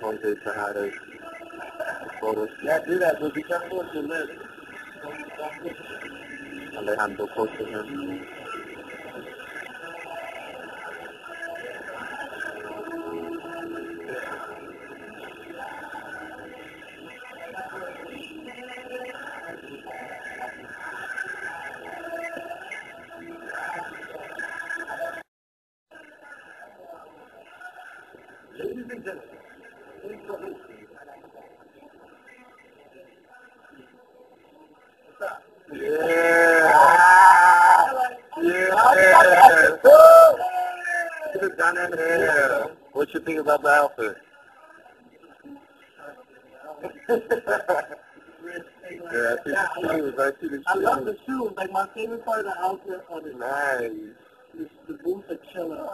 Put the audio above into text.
Monte Tejadas photos. Yeah, do that, but be careful with your lips. Alejandro posted him. Ladies and gentlemen, please Yeah. Yeah. It down. What you think about the outfit? yeah, I see the shoes. I see the shoes. I love the shoes. Like my favorite part of the outfit are the, Nice. the, the boots are killer.